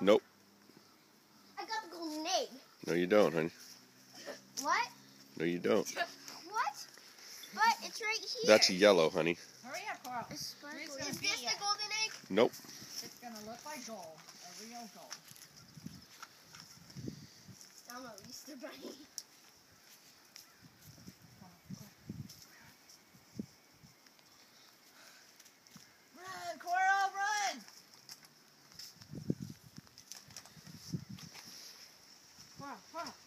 Nope. I got the golden egg. No, you don't, honey. What? No, you don't. What? But it's right here. That's yellow, honey. Hurry up, Carl. It's sparkly. Where's gonna Is this it? the golden egg? Nope. It's gonna look like gold, a real gold. I'm a Easter bunny. Wow, wow.